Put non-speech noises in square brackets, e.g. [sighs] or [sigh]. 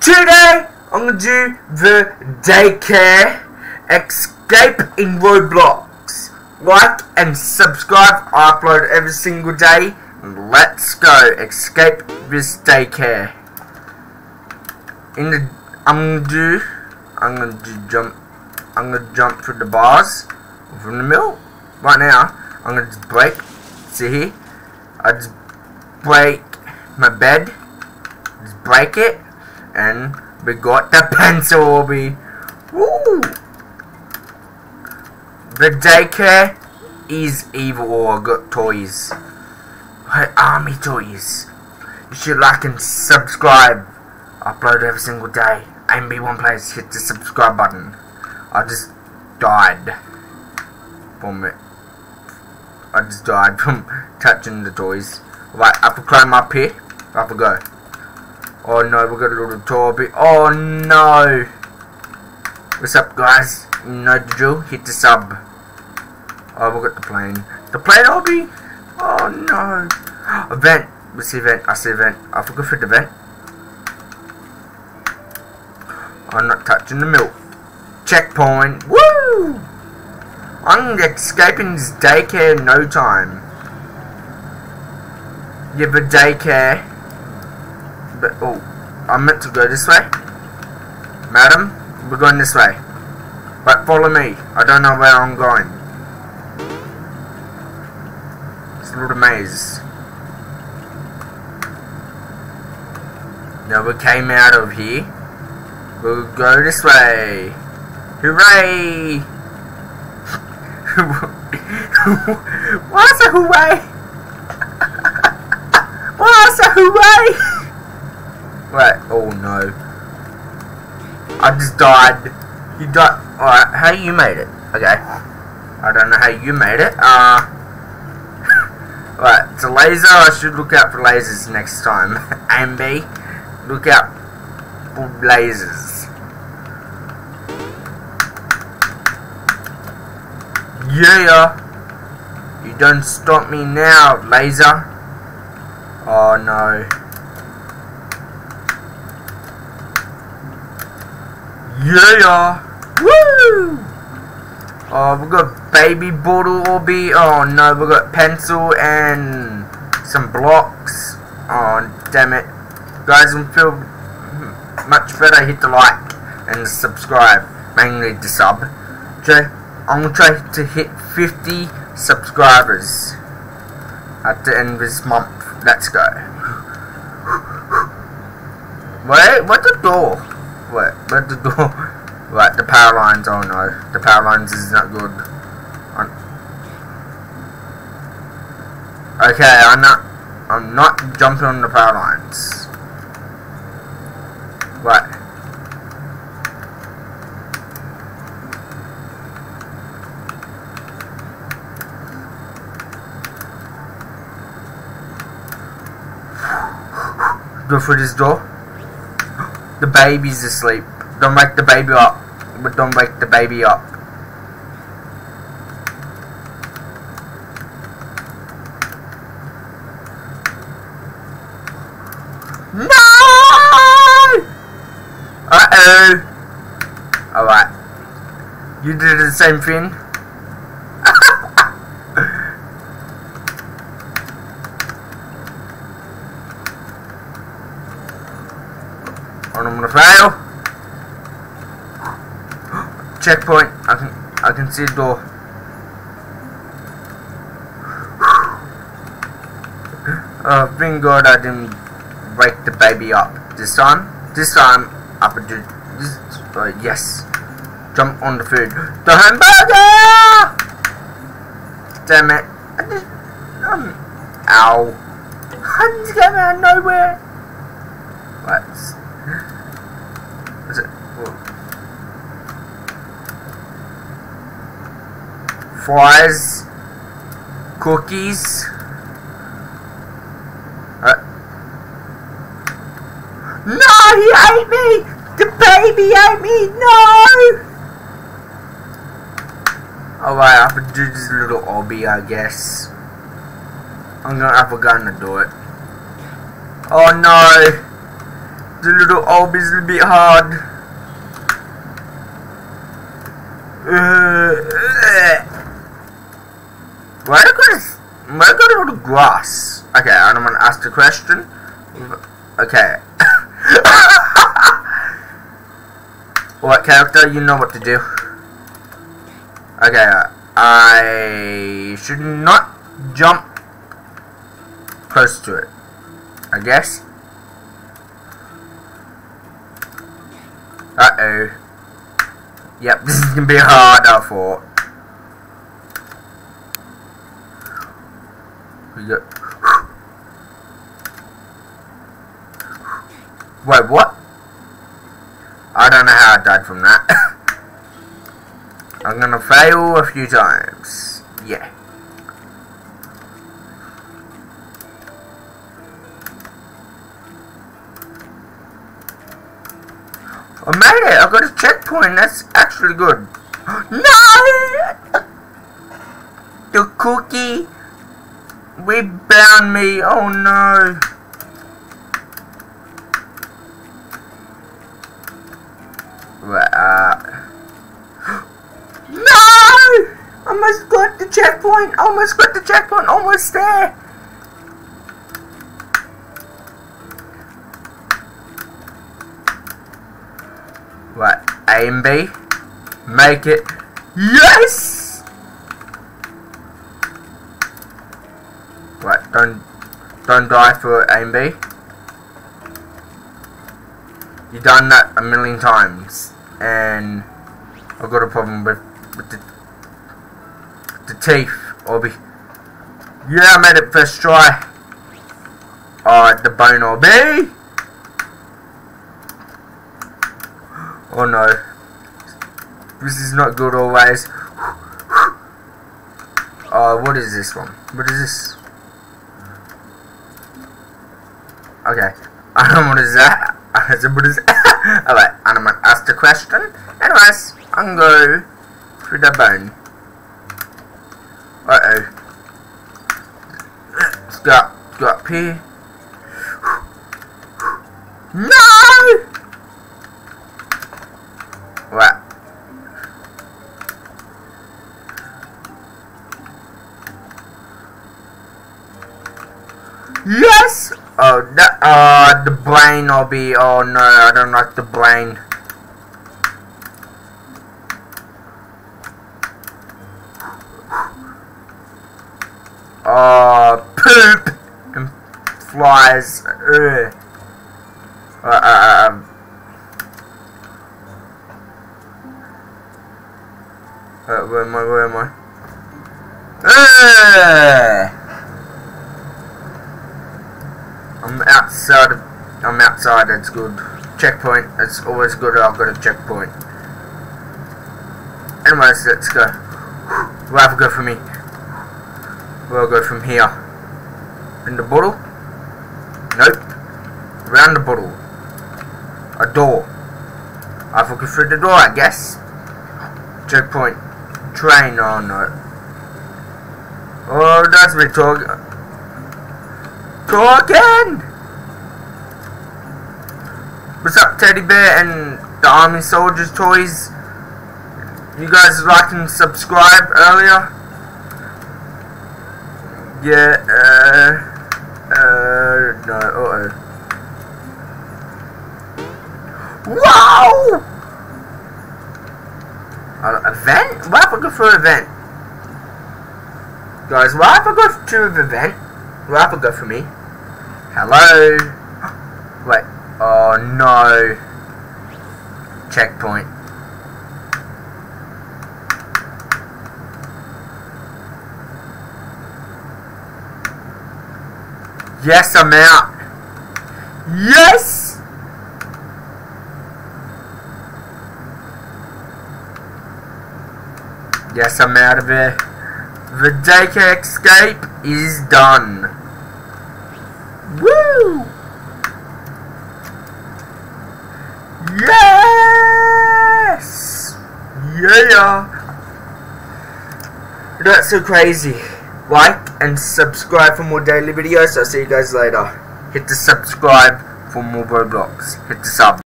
Today, I'm gonna do the daycare escape in Roblox. Like and subscribe. I upload every single day. Let's go escape this daycare. In the, I'm gonna do, I'm gonna do jump. I'm gonna jump through the bars from the middle. Right now, I'm gonna just break. See here, I just break my bed. Just break it and we got the pencil be Woo! The daycare is evil oh, or got toys. Like army toys. You should like and subscribe. Upload every single day. MB1 Players, hit the subscribe button. I just died from it. I just died [laughs] from touching the toys. Right, I have climb up here. I have go. Oh no, we got a little Toby. Oh no! What's up, guys? You know the drill? Hit the sub. Oh, we got the plane. The plane, obby! Oh no! Event! vent. What's event. I see a vent. I forgot for the event. I'm not touching the milk. Checkpoint. Woo! I'm escaping this daycare in no time. Have a daycare but oh, I'm meant to go this way. Madam, we're going this way. But follow me. I don't know where I'm going. It's a little maze. Now we came out of here. We'll go this way. Hooray! [laughs] What's a hooray? [laughs] What's a hooray? Right, oh no. I just died. You died. Alright, how you made it? Okay. I don't know how you made it. Uh. [laughs] right, it's a laser. I should look out for lasers next time. [laughs] and B, look out for lasers. Yeah! You don't stop me now, laser. Oh no. Yeah! Woo! Uh, oh, we got baby bottle obby. Oh no, we got pencil and some blocks. Oh, damn it. Guys, we feel much better. Hit the like and subscribe. Mainly the sub. Okay, I'm gonna try to hit 50 subscribers at the end of this month. Let's go. Wait, what the door? What? What the door? Right, the power lines. Oh no, the power lines is not good. Okay, I'm not. I'm not jumping on the power lines. Right. Go through this door. The baby's asleep. Don't wake the baby up. But don't wake the baby up. No! Uh-oh. Alright. You did the same thing? Fail. Checkpoint. I can I can see the door. [sighs] Oh, thank God I didn't wake the baby up this time. This time I could do this. Uh, yes, jump on the food. The hamburger. Damn it! I just, um, ow! [laughs] Hands came out of nowhere. Let's is it? Fries, cookies. Uh. No, he ate me! The baby ate me! No! Alright, I have to do this little obby, I guess. I'm gonna have a gun to do it. Oh no! The little orb is a bit hard. Uh, why Got why I got all the grass? Okay, I'm gonna ask the question. Okay. [laughs] what character? You know what to do. Okay, I should not jump close to it. I guess. Uh oh. Yep, [laughs] this is gonna be hard, I thought. Wait, what? I don't know how I died from that. [laughs] I'm gonna fail a few times. Yeah. I made it! I got a checkpoint, that's actually good. [gasps] no! The cookie! We bound me, oh no! Right, uh... [gasps] No! Almost got the checkpoint, almost got the checkpoint, almost there! Right, A and B. Make it. Yes! Right, don't don't die for A and B. You've done that a million times, and I've got a problem with with the the teeth. Or be yeah, I made it first try. Alright, the bone B. Oh no. This is not good always. [sighs] Uh, what is this one? What is this? Okay. I don't know what is that. Alright, I'm gonna ask the question. Anyways, I'm gonna go through the bone. Uh oh. Go up here. [sighs] No! Right. Yes! Oh, the, uh, the brain I'll be, oh no, I don't like the brain. Oh, poop! And flies. Ugh. Uh, uh, um. Uh, where am I? Where am I? Uh, I'm outside. Of, I'm outside. That's good. Checkpoint. It's always good. I've got a checkpoint. Anyways, let's go. Where have go for me? We'll go from here. In the bottle? Nope. Around the bottle. A door. I have to go through the door, I guess. Checkpoint. Train. Oh no. Oh, that's me talking. Talking! What's up, Teddy Bear and the Army Soldiers toys? You guys like and subscribe earlier? Yeah, uh, uh, no, uh oh. Wow! Uh, event? Why have I go for an event? Guys, why have I go to an event? Why have I go for me? Hello? [gasps] Wait, oh no. Checkpoint. Yes, I'm out. Yes! Yes, I'm out of here. The daycare escape is done. Woo! Yes! Yeah! That's so crazy. Like and subscribe for more daily videos. I'll see you guys later. Hit the subscribe for more Roblox. Hit the sub.